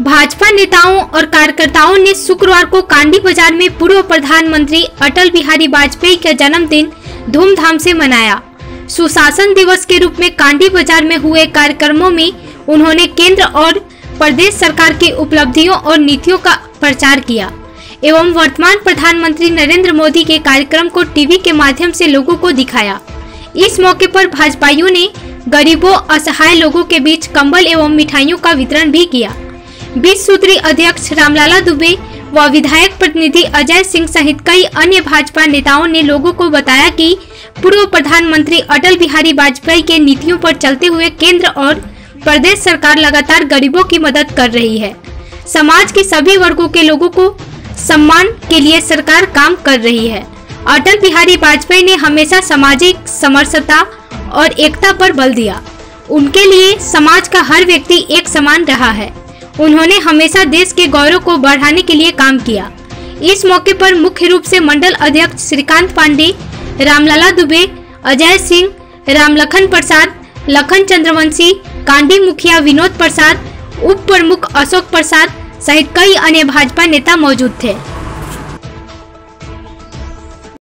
नेताओं और कार्यकर्ताओं ने शुक्रवार को कांडी बाज़ार में पूर्व प्रधानमंत्री अटल बिहारी वाजपेयी का जन्मदिन धूमधाम से मनाया। सुशासन दिवस के रूप में कांडी बाज़ार में हुए कार्यक्रमों में उन्होंने केंद्र और प्रदेश सरकार की उपलब्धियों और नीतियों का प्रचार किया एवं वर्तमान प्रधानमंत्री नरेंद्र मोदी के कार्यक्रम को टीवी के माध्यम से लोगों को दिखाया। इस मौके पर भाजपाइयों ने गरीबों, असहाय लोगों के बीच कंबल एवं मिठाइयों का वितरण भी किया। बीस सूत्री अध्यक्ष रामलाला दुबे व विधायक प्रतिनिधि अजय सिंह सहित कई अन्य भाजपा नेताओं ने लोगों को बताया कि पूर्व प्रधानमंत्री अटल बिहारी वाजपेयी के नीतियों पर चलते हुए केंद्र और प्रदेश सरकार लगातार गरीबों की मदद कर रही है। समाज के सभी वर्गों के लोगों को सम्मान के लिए सरकार काम कर रही है। अटल बिहारी वाजपेयी ने हमेशा सामाजिक समरसता और एकता पर बल दिया। उनके लिए समाज का हर व्यक्ति एक समान रहा है। उन्होंने हमेशा देश के गौरव को बढ़ाने के लिए काम किया। इस मौके पर मुख्य रूप से मंडल अध्यक्ष श्रीकांत पांडे, रामलला दुबे, अजय सिंह, रामलखन प्रसाद, लखन चंद्रवंशी, कांडी मुखिया विनोद प्रसाद, उप प्रमुख अशोक प्रसाद सहित कई अन्य भाजपा नेता मौजूद थे।